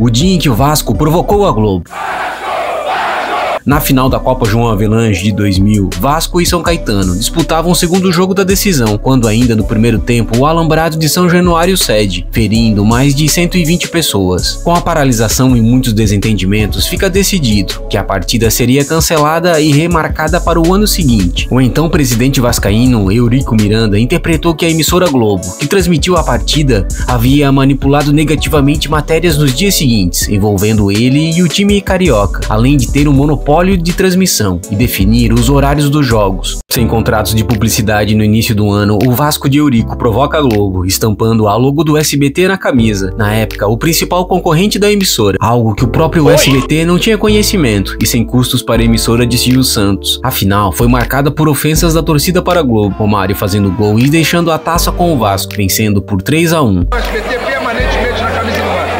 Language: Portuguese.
o dia em que o Vasco provocou a Globo. Na final da Copa João Avelange de 2000, Vasco e São Caetano disputavam o segundo jogo da decisão, quando ainda no primeiro tempo o Alambrado de São Januário cede, ferindo mais de 120 pessoas. Com a paralisação e muitos desentendimentos, fica decidido que a partida seria cancelada e remarcada para o ano seguinte. O então presidente vascaíno Eurico Miranda interpretou que a emissora Globo, que transmitiu a partida, havia manipulado negativamente matérias nos dias seguintes, envolvendo ele e o time carioca, além de ter um monopólio monopólio de transmissão e definir os horários dos jogos. Sem contratos de publicidade no início do ano, o Vasco de Eurico provoca a Globo, estampando a logo do SBT na camisa. Na época, o principal concorrente da emissora, algo que o próprio Oi. SBT não tinha conhecimento e sem custos para a emissora de Silvio Santos. A final foi marcada por ofensas da torcida para a Globo, Romário fazendo gol e deixando a taça com o Vasco, vencendo por 3 a 1.